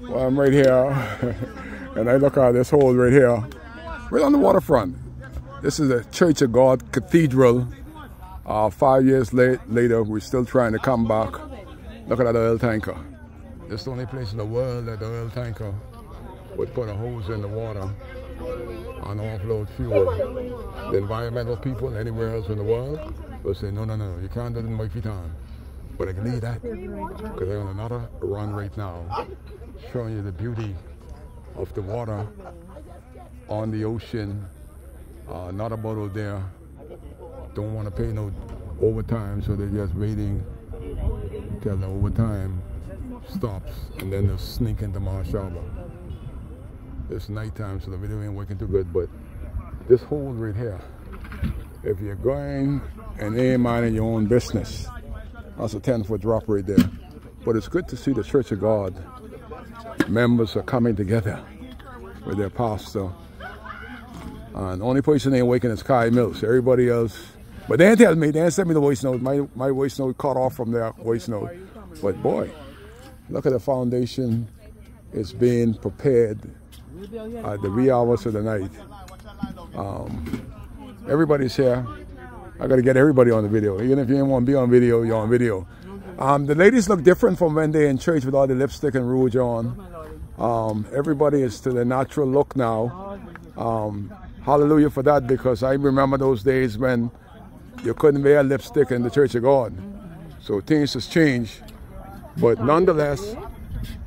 Well, I'm right here, and I look at this hole right here, right on the waterfront. This is the Church of God Cathedral. Uh, five years late, later, we're still trying to come back. Look at that oil tanker. This is the only place in the world that the oil tanker would put a hose in the water and offload fuel. The environmental people anywhere else in the world will say, no, no, no, you can't do it in Wifey Town. But I can leave that because they're on another run right now, showing you the beauty of the water on the ocean. Uh, not a out there. Don't want to pay no overtime, so they're just waiting till the overtime stops, and then they'll sneak into Marsh It's nighttime, so the video ain't working too good, but this hole right here, if you're going and ain't minding your own business, that's a 10 foot drop right there. But it's good to see the Church of God members are coming together with their pastor. And the only person ain't waking is Cay Mills. Everybody else, but they didn't tell me, they send me the voice note. My, my voice note cut off from their voice note. But boy, look at the foundation. It's being prepared at the wee hours of the night. Um, everybody's here. I got to get everybody on the video. Even if you didn't want to be on video, you're on video. Um, the ladies look different from when they're in church with all the lipstick and rouge on. Um, everybody is to the natural look now. Um, hallelujah for that because I remember those days when you couldn't wear lipstick in the Church of God. So things has changed. But nonetheless,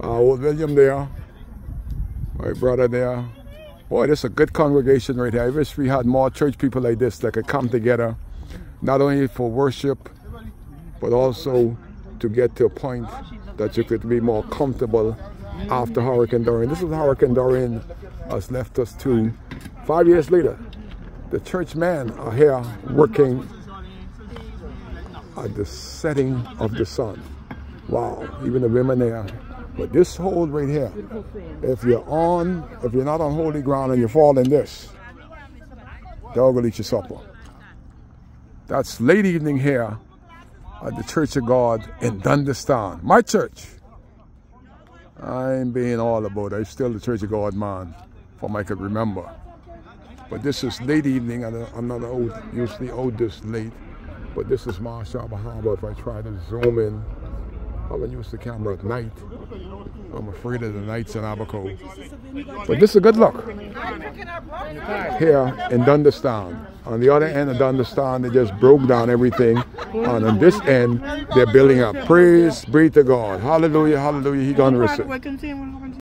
uh, old William there, my brother there. Boy, this is a good congregation right here. I wish we had more church people like this that could come together, not only for worship, but also to get to a point that you could be more comfortable after Hurricane Dorian. This is Hurricane Dorian has left us to five years later. The church men are here working at the setting of the sun. Wow, even the women there. But this hold right here, if you're on, if you're not on holy ground and you fall in this, dog will eat your supper. That's late evening here at the Church of God in Dundas Town. My church. I ain't being all about it. I'm still the Church of God man, from I could remember. But this is late evening, and uh, I'm not old, usually old this late. But this is Marsh Harbor Harbor. If I try to zoom in, I haven't used the camera at night. I'm afraid of the nights in Abaco. But this is a good look. Here in Dundas Town. On the other end of Dundas Town, they just broke down everything. And on this end, they're building up. Praise be to God. Hallelujah, hallelujah. He gonna receive.